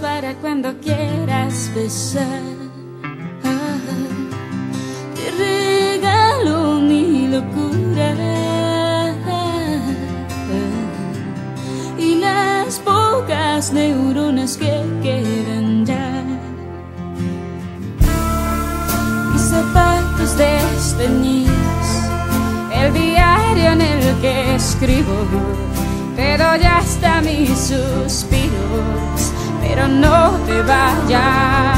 para cuando quieras besar. te regalo mi locura y las pocas neuronas que quedan ya. Mis zapatos desteñidos, el diario en el que escribo te doy hasta mis suspiros, pero no te vayas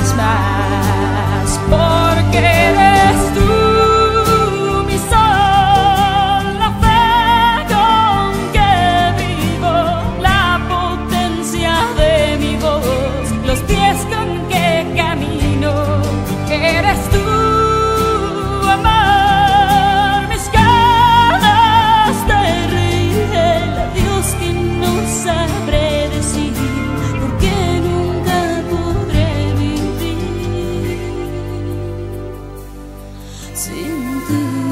心谧。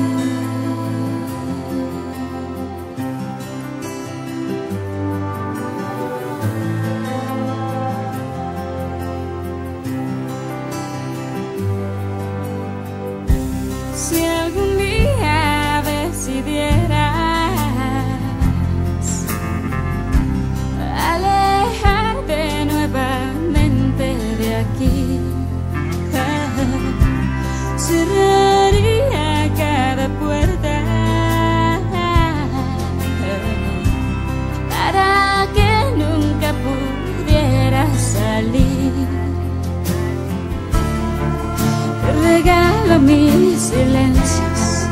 Mis silencios,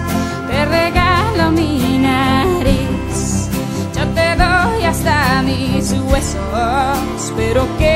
te regalo mi nariz. Yo te doy hasta mis huesos, pero quédate